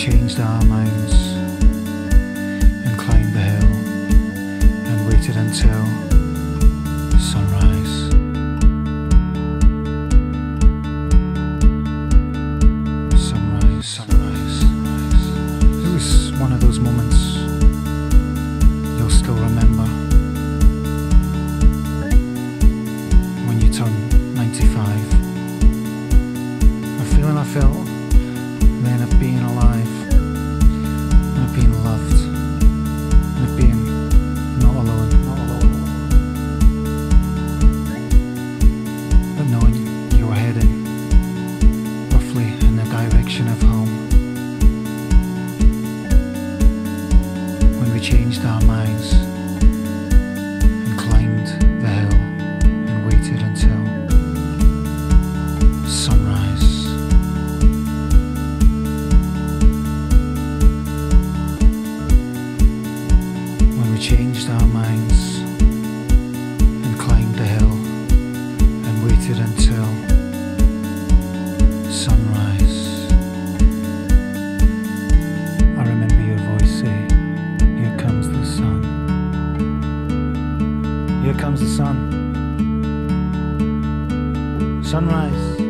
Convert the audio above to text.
changed our minds and climbed the hill and waited until sunrise. Sunrise, sunrise. It was one of those moments you'll still remember when you turn 95. A feeling I felt changed our minds and climbed the hill and waited until sunrise. I remember your voice say, Here comes the sun. Here comes the sun. Sunrise.